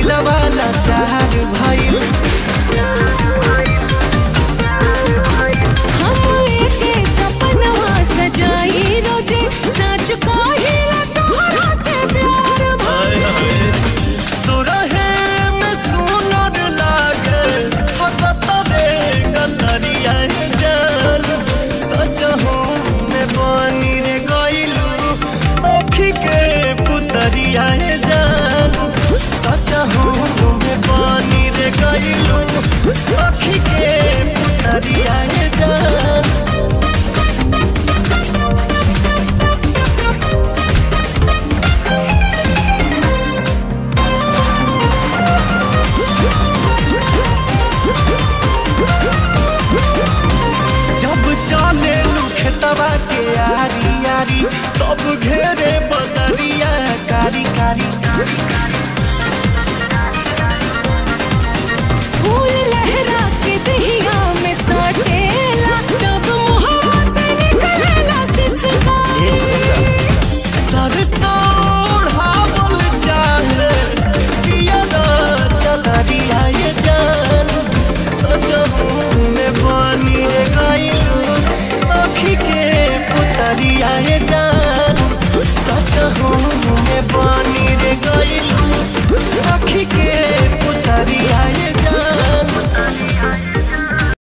दिलवाला चाह जब जाने लुखतवा के यारी यारी तब तो हमारी आए जान। सच हूँ मैं पानी रे गई आखी के पुतरी आए